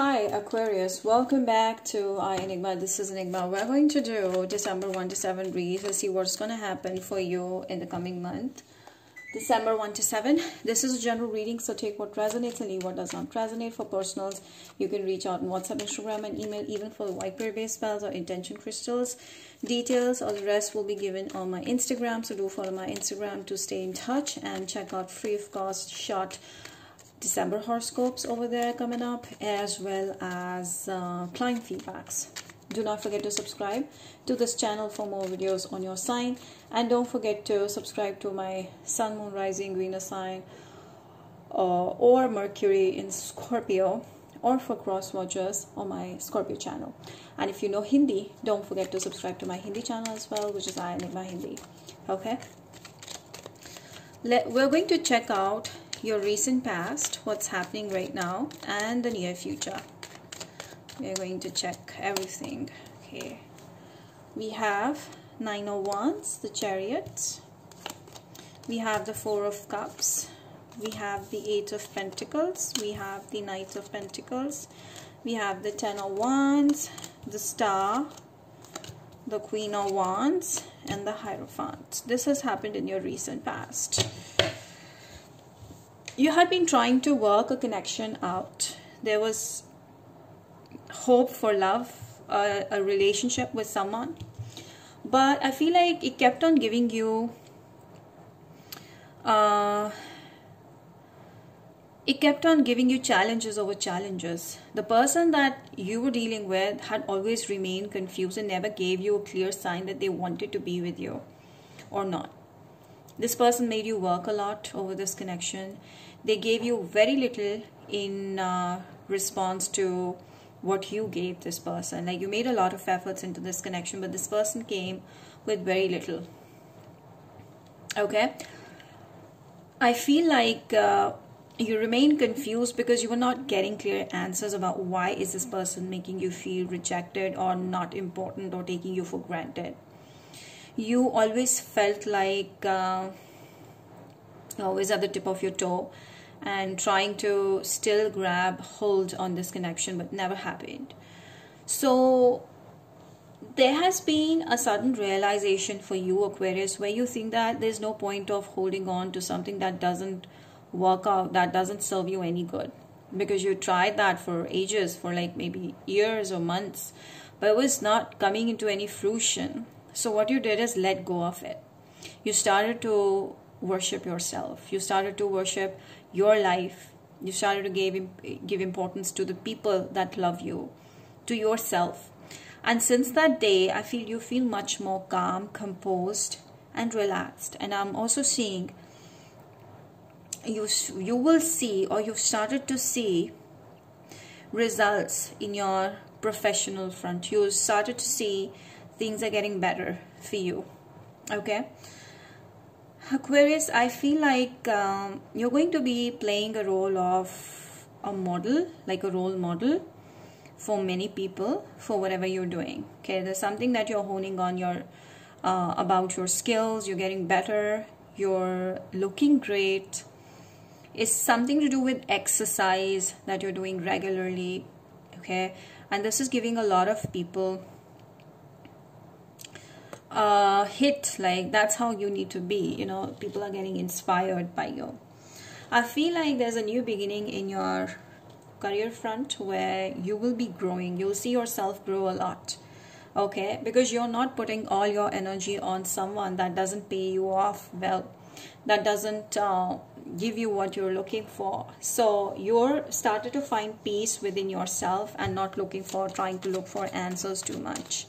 Hi Aquarius, welcome back to iEnigma. This is Enigma. We're going to do December 1 to 7 read to see what's going to happen for you in the coming month. December 1 to 7. This is a general reading, so take what resonates and leave what does not resonate. For personals, you can reach out on WhatsApp, Instagram, and email, even for the white bear based spells or intention crystals. Details or the rest will be given on my Instagram, so do follow my Instagram to stay in touch and check out free of cost short December horoscopes over there coming up, as well as uh, client feedbacks. Do not forget to subscribe to this channel for more videos on your sign. And don't forget to subscribe to my Sun, Moon, Rising, Venus sign uh, or Mercury in Scorpio or for cross watchers on my Scorpio channel. And if you know Hindi, don't forget to subscribe to my Hindi channel as well, which is iEnigma Hindi. Okay? Let, we're going to check out your recent past, what's happening right now, and the near future. We're going to check everything. Okay. We have Nine oh of Wands, the Chariot. We have the Four of Cups. We have the Eight of Pentacles. We have the Knight of Pentacles. We have the Ten of Wands, the Star, the Queen of Wands, and the Hierophant. This has happened in your recent past you had been trying to work a connection out. There was hope for love, a relationship with someone. But I feel like it kept on giving you uh, it kept on giving you challenges over challenges. The person that you were dealing with had always remained confused and never gave you a clear sign that they wanted to be with you or not. This person made you work a lot over this connection. They gave you very little in uh, response to what you gave this person. Like you made a lot of efforts into this connection but this person came with very little. Okay? I feel like uh, you remain confused because you were not getting clear answers about why is this person making you feel rejected or not important or taking you for granted you always felt like uh, always at the tip of your toe and trying to still grab hold on this connection but never happened. So there has been a sudden realization for you aquarius where you think that there's no point of holding on to something that doesn't work out that doesn't serve you any good. Because you tried that for ages for like maybe years or months but it was not coming into any fruition so what you did is let go of it. You started to worship yourself. You started to worship your life. You started to give give importance to the people that love you to yourself. And since that day i feel you feel much more calm composed and relaxed. And i'm also seeing you you will see or you've started to see results in your professional front. You started to see things are getting better for you okay Aquarius, I feel like um, you're going to be playing a role of a model, like a role model for many people for whatever you're doing. Okay, there's something that you're honing on your uh, about your skills. You're getting better. You're looking great. It's something to do with exercise that you're doing regularly. Okay, and this is giving a lot of people uh, hit like that's how you need to be you know people are getting inspired by you. I feel like there's a new beginning in your career front where you will be growing. You'll see yourself grow a lot okay? Because you're not putting all your energy on someone that doesn't pay you off well that doesn't uh, give you what you're looking for. So you're started to find peace within yourself and not looking for trying to look for answers too much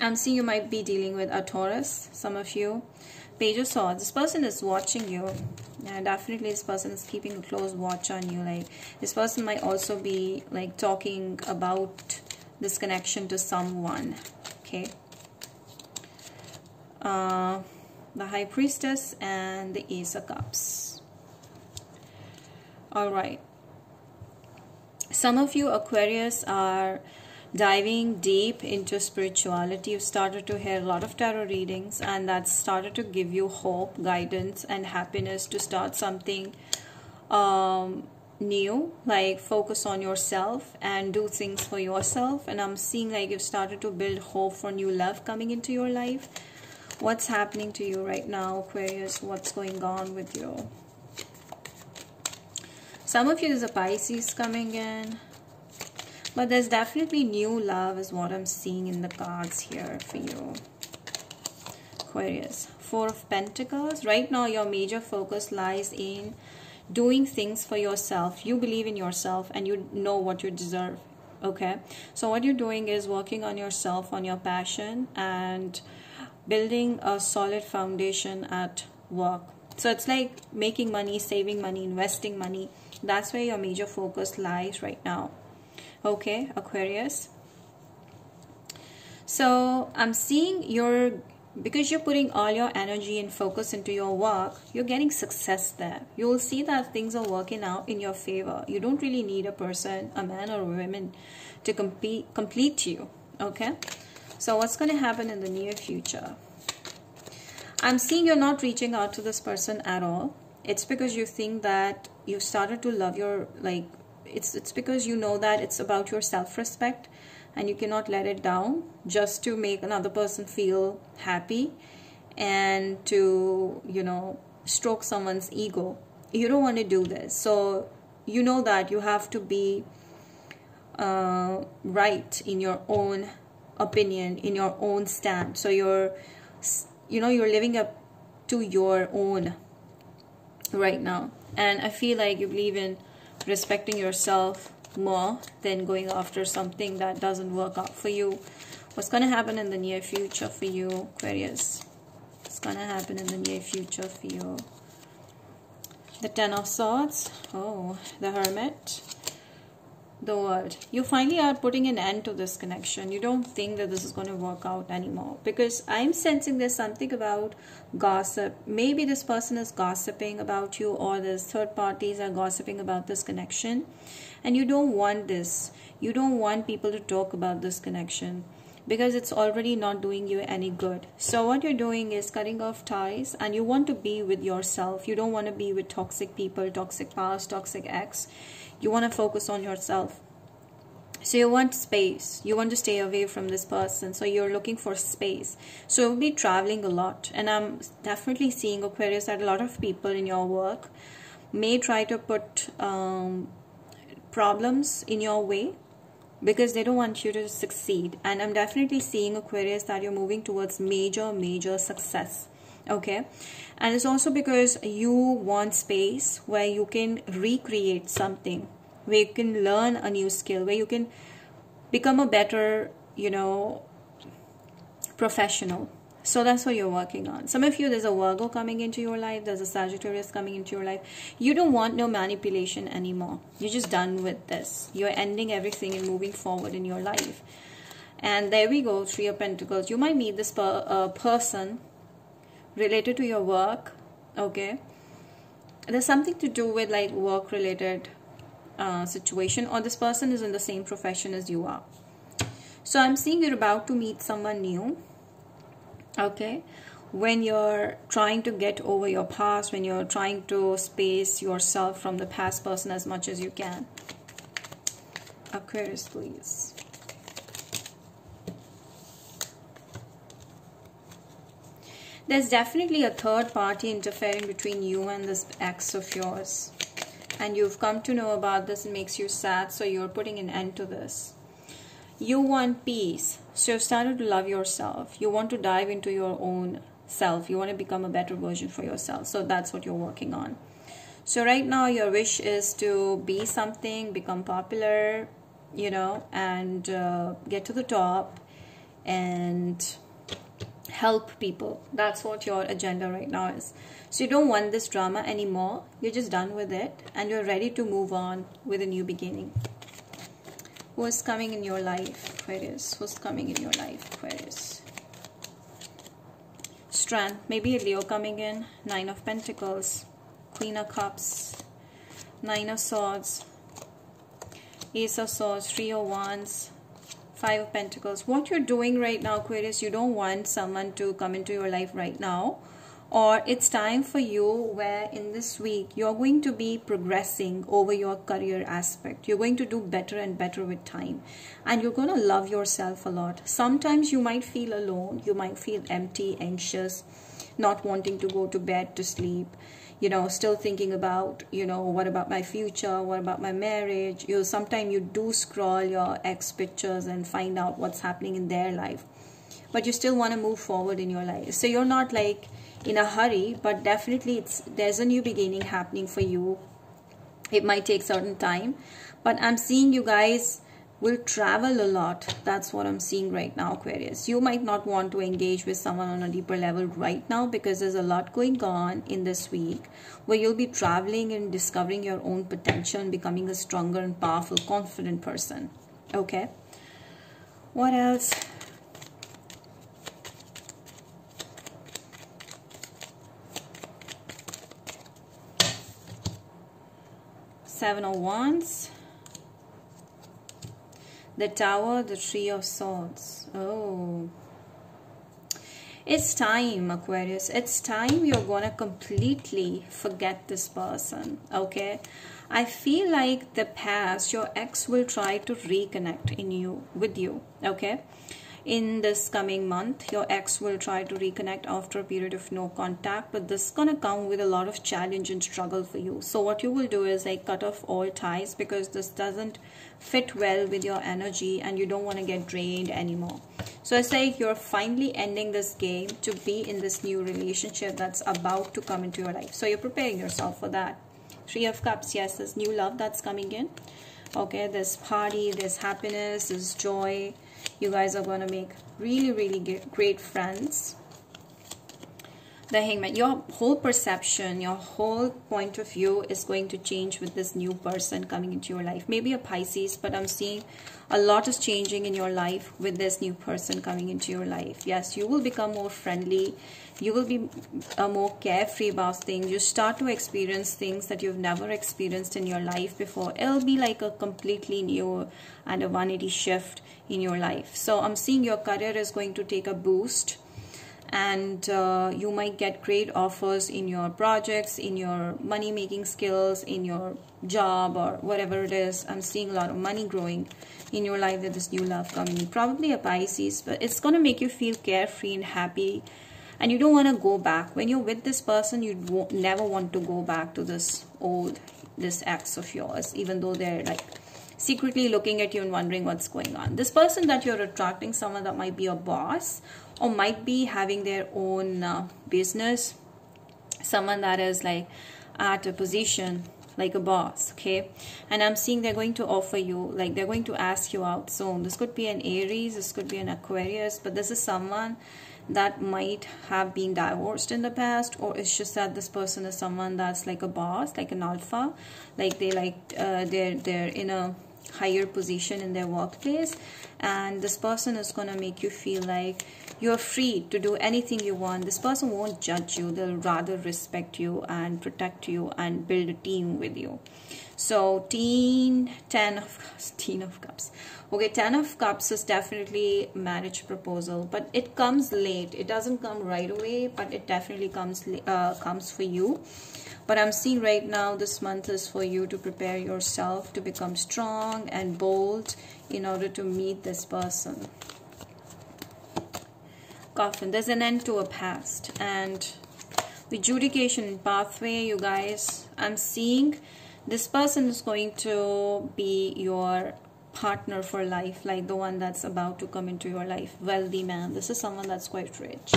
I'm seeing you might be dealing with a Taurus, some of you. Page of Swords. This person is watching you. Yeah, definitely this person is keeping a close watch on you. Like this person might also be like talking about this connection to someone. Okay. Uh, the High Priestess and the Ace of Cups. Alright. Some of you Aquarius are diving deep into spirituality you've started to hear a lot of tarot readings and that started to give you hope guidance and happiness to start something um, new like focus on yourself and do things for yourself. And i'm seeing like you've started to build hope for new love coming into your life. What's happening to you right now aquarius? What's going on with you? Some of you there's a pisces coming in but there's definitely new love is what i'm seeing in the cards here for you. Aquarius four of pentacles. Right now your major focus lies in doing things for yourself. You believe in yourself and you know what you deserve okay? So what you're doing is working on yourself on your passion and building a solid foundation at work. So it's like making money saving money investing money. That's where your major focus lies right now okay aquarius. So i'm seeing your because you're putting all your energy and focus into your work you're getting success there. You will see that things are working out in your favor. You don't really need a person a man or a woman to compete complete you okay? So what's going to happen in the near future? I'm seeing you're not reaching out to this person at all. It's because you think that you started to love your like it's it's because you know that it's about your self-respect and you cannot let it down just to make another person feel happy and to you know stroke someone's ego. You don't want to do this. So you know that you have to be uh, right in your own opinion in your own stand. So you're you know you're living up to your own right now. And i feel like you believe in respecting yourself more than going after something that doesn't work out for you. What's going to happen in the near future for you, Aquarius? What's going to happen in the near future for you? The Ten of Swords. Oh, the Hermit. The World. You finally are putting an end to this connection. You don't think that this is going to work out anymore. Because I'm sensing there's something about gossip. Maybe this person is gossiping about you or there's third parties are gossiping about this connection and you don't want this you don't want people to talk about this connection because it's already not doing you any good. So what you're doing is cutting off ties and you want to be with yourself. You don't want to be with toxic people toxic past toxic ex. You want to focus on yourself. So you want space. You want to stay away from this person. So you're looking for space. So you'll be traveling a lot. And i'm definitely seeing aquarius that a lot of people in your work may try to put um, problems in your way because they don't want you to succeed. And i'm definitely seeing aquarius that you're moving towards major major success okay? And it's also because you want space where you can recreate something where you can learn a new skill where you can become a better you know professional so that's what you're working on. Some of you, there's a Virgo coming into your life. There's a Sagittarius coming into your life. You don't want no manipulation anymore. You're just done with this. You're ending everything and moving forward in your life. And there we go, Three of Pentacles. You might meet this per, uh, person related to your work. Okay. There's something to do with like work related uh, situation or this person is in the same profession as you are. So I'm seeing you're about to meet someone new okay? When you're trying to get over your past when you're trying to space yourself from the past person as much as you can. Aquarius please. There's definitely a third party interfering between you and this ex of yours. And you've come to know about this and makes you sad so you're putting an end to this you want peace. So you've started to love yourself. You want to dive into your own self. You want to become a better version for yourself. So that's what you're working on. So right now your wish is to be something become popular you know and uh, get to the top and help people. That's what your agenda right now is. So you don't want this drama anymore. You're just done with it and you're ready to move on with a new beginning who's coming in your life Aquarius who's coming in your life Aquarius. Strength maybe a Leo coming in nine of Pentacles Queen of Cups nine of Swords Ace of Swords Three of Wands Five of Pentacles. What you're doing right now Aquarius you don't want someone to come into your life right now or it's time for you where in this week you're going to be progressing over your career aspect. You're going to do better and better with time. And you're going to love yourself a lot. Sometimes you might feel alone. You might feel empty anxious not wanting to go to bed to sleep. You know still thinking about you know what about my future? What about my marriage? You know sometimes you do scroll your ex pictures and find out what's happening in their life. But you still want to move forward in your life. So you're not like in a hurry but definitely it's there's a new beginning happening for you. It might take certain time but i'm seeing you guys will travel a lot. That's what i'm seeing right now aquarius. You might not want to engage with someone on a deeper level right now because there's a lot going on in this week where you'll be traveling and discovering your own potential and becoming a stronger and powerful confident person. Okay? What else Seven of Wands. The Tower, the Three of Swords. Oh. It's time, Aquarius. It's time you're going to completely forget this person, okay? I feel like the past, your ex will try to reconnect in you, with you, okay? In this coming month your ex will try to reconnect after a period of no contact but this is gonna come with a lot of challenge and struggle for you. So what you will do is like cut off all ties because this doesn't fit well with your energy and you don't want to get drained anymore. So it's like you're finally ending this game to be in this new relationship that's about to come into your life. So you're preparing yourself for that. Three of cups yes this new love that's coming in. Okay this party this happiness this joy you guys are going to make really really great friends the hangman your whole perception your whole point of view is going to change with this new person coming into your life. Maybe a pisces but i'm seeing a lot is changing in your life with this new person coming into your life. Yes you will become more friendly. You will be uh, more carefree about things. You start to experience things that you've never experienced in your life before. It'll be like a completely new and a 180 shift in your life. So i'm seeing your career is going to take a boost and uh, you might get great offers in your projects in your money making skills in your job or whatever it is. I'm seeing a lot of money growing in your life with this new love coming in probably a pisces but it's going to make you feel carefree and happy. And you don't want to go back. When you're with this person you never want to go back to this old this ex of yours even though they're like secretly looking at you and wondering what's going on. This person that you're attracting someone that might be a boss or might be having their own uh, business. Someone that is like at a position like a boss okay? And i'm seeing they're going to offer you like they're going to ask you out. Soon this could be an aries this could be an aquarius but this is someone that might have been divorced in the past or it's just that this person is someone that's like a boss like an alpha like they like uh, they're they're in a higher position in their workplace. And this person is going to make you feel like you're free to do anything you want. This person won't judge you. They'll rather respect you and protect you and build a team with you. So teen 10 of teen of cups. Okay 10 of cups is definitely marriage proposal but it comes late. It doesn't come right away but it definitely comes uh, comes for you. But I'm seeing right now this month is for you to prepare yourself to become strong and bold in order to meet this person. Coffin, there's an end to a past. And the adjudication pathway, you guys, I'm seeing this person is going to be your partner for life, like the one that's about to come into your life. Wealthy man. This is someone that's quite rich.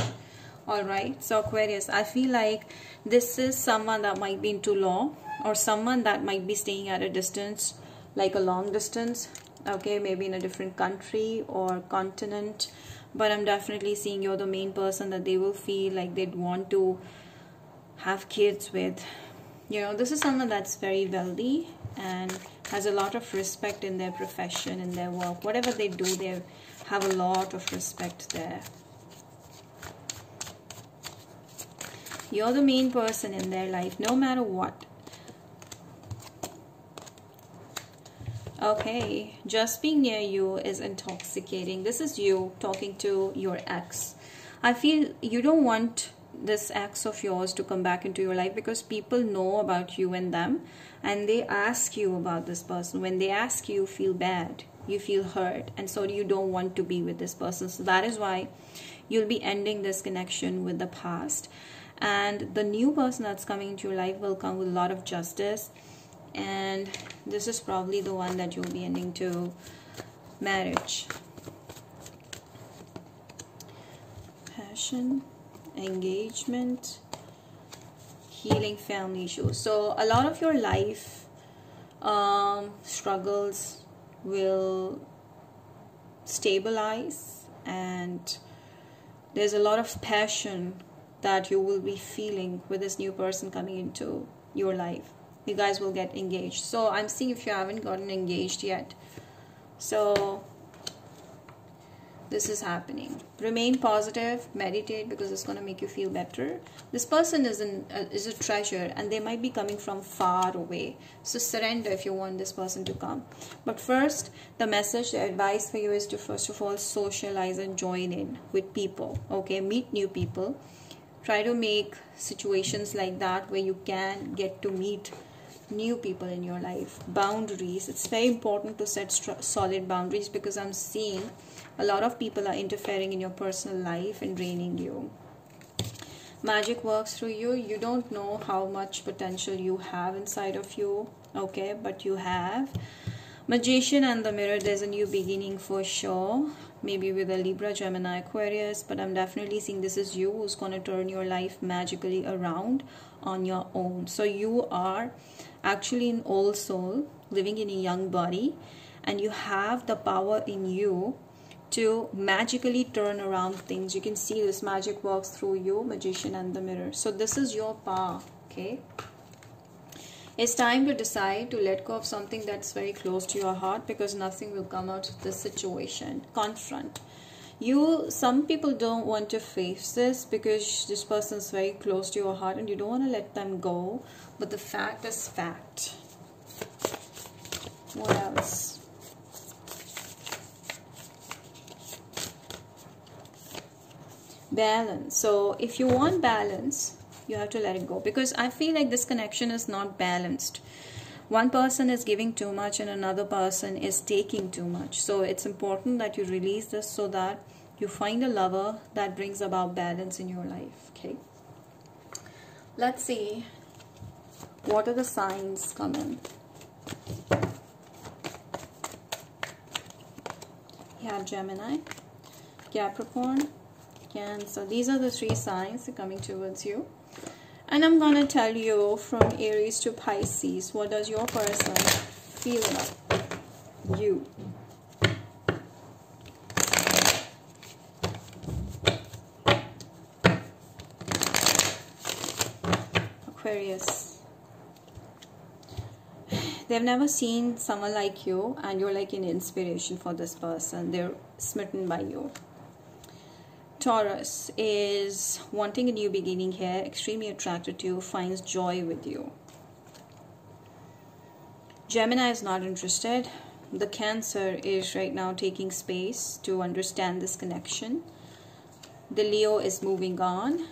All right. So aquarius i feel like this is someone that might be into law or someone that might be staying at a distance like a long distance okay maybe in a different country or continent but i'm definitely seeing you're the main person that they will feel like they'd want to have kids with. You know this is someone that's very wealthy and has a lot of respect in their profession in their work. Whatever they do they have a lot of respect there. You're the main person in their life, no matter what. Okay, just being near you is intoxicating. This is you talking to your ex. I feel you don't want this ex of yours to come back into your life because people know about you and them and they ask you about this person when they ask you, you feel bad you feel hurt and so you don't want to be with this person so that is why you'll be ending this connection with the past and the new person that's coming into your life will come with a lot of justice and this is probably the one that you'll be ending to marriage. Passion engagement healing family issues. So a lot of your life um, struggles will stabilize and there's a lot of passion that you will be feeling with this new person coming into your life you guys will get engaged. So i'm seeing if you haven't gotten engaged yet. So this is happening. Remain positive meditate because it's going to make you feel better. This person is an uh, is a treasure and they might be coming from far away. So surrender if you want this person to come. But first the message the advice for you is to first of all socialize and join in with people okay? Meet new people. Try to make situations like that where you can get to meet new people in your life boundaries. It's very important to set solid boundaries because i'm seeing a lot of people are interfering in your personal life and draining you. Magic works through you. You don't know how much potential you have inside of you okay but you have. Magician and the mirror there's a new beginning for sure maybe with a libra gemini aquarius but i'm definitely seeing this is you who's going to turn your life magically around on your own. So you are actually an old soul living in a young body and you have the power in you to magically turn around things. You can see this magic works through you magician and the mirror. So this is your power okay it's time to decide to let go of something that's very close to your heart because nothing will come out of this situation. Confront. You some people don't want to face this because this person is very close to your heart and you don't want to let them go but the fact is fact. What else? Balance. So if you want balance you have to let it go. Because i feel like this connection is not balanced. One person is giving too much and another person is taking too much. So it's important that you release this so that you find a lover that brings about balance in your life okay? Let's see. What are the signs coming? Have gemini. Capricorn cancer these are the three signs coming towards you and i'm gonna tell you from aries to pisces what does your person feel about you Aquarius. They've never seen someone like you and you're like an inspiration for this person. They're smitten by you. Taurus is wanting a new beginning here, extremely attracted to you, finds joy with you. Gemini is not interested. The Cancer is right now taking space to understand this connection. The Leo is moving on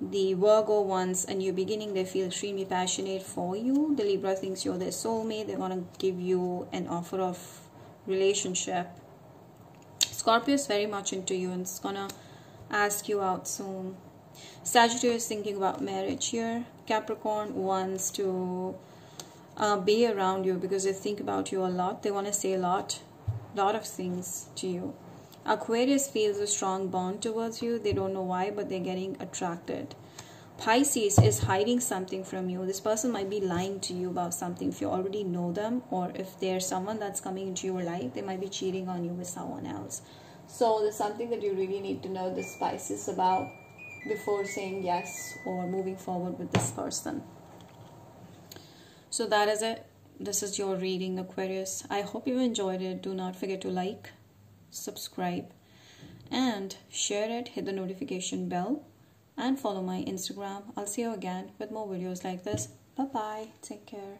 the Virgo wants a new beginning. They feel extremely passionate for you. The Libra thinks you're their soulmate. They want to give you an offer of relationship. Scorpio is very much into you and it's gonna ask you out soon. Sagittarius thinking about marriage here. Capricorn wants to uh, be around you because they think about you a lot. They want to say a lot, lot of things to you. Aquarius feels a strong bond towards you. They don't know why, but they're getting attracted. Pisces is hiding something from you. This person might be lying to you about something if you already know them, or if there's someone that's coming into your life, they might be cheating on you with someone else. So there's something that you really need to know the Pisces about before saying yes or moving forward with this person. So that is it. This is your reading, Aquarius. I hope you enjoyed it. Do not forget to like, subscribe and share it hit the notification bell and follow my instagram. I'll see you again with more videos like this. Bye bye take care